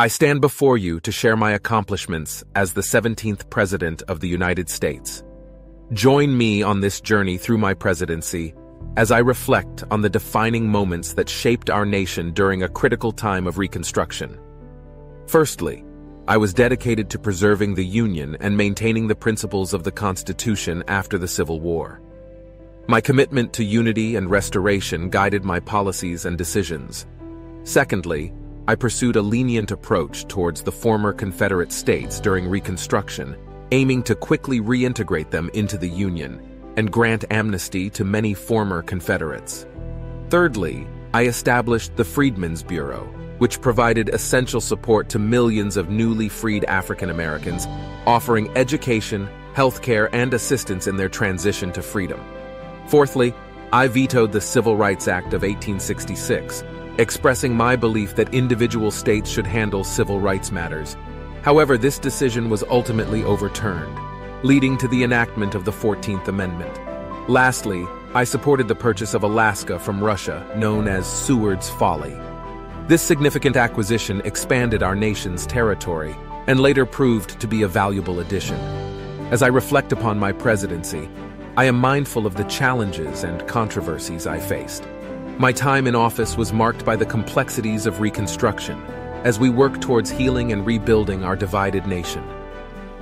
I stand before you to share my accomplishments as the 17th President of the United States. Join me on this journey through my presidency as I reflect on the defining moments that shaped our nation during a critical time of Reconstruction. Firstly, I was dedicated to preserving the Union and maintaining the principles of the Constitution after the Civil War. My commitment to unity and restoration guided my policies and decisions. Secondly, I pursued a lenient approach towards the former Confederate states during Reconstruction, aiming to quickly reintegrate them into the Union and grant amnesty to many former Confederates. Thirdly, I established the Freedmen's Bureau, which provided essential support to millions of newly freed African Americans, offering education, healthcare, and assistance in their transition to freedom. Fourthly, I vetoed the Civil Rights Act of 1866, expressing my belief that individual states should handle civil rights matters. However, this decision was ultimately overturned, leading to the enactment of the 14th Amendment. Lastly, I supported the purchase of Alaska from Russia, known as Seward's Folly. This significant acquisition expanded our nation's territory and later proved to be a valuable addition. As I reflect upon my presidency, I am mindful of the challenges and controversies I faced. My time in office was marked by the complexities of Reconstruction as we work towards healing and rebuilding our divided nation.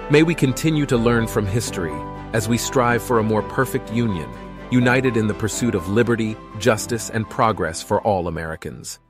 May we continue to learn from history as we strive for a more perfect union, united in the pursuit of liberty, justice, and progress for all Americans.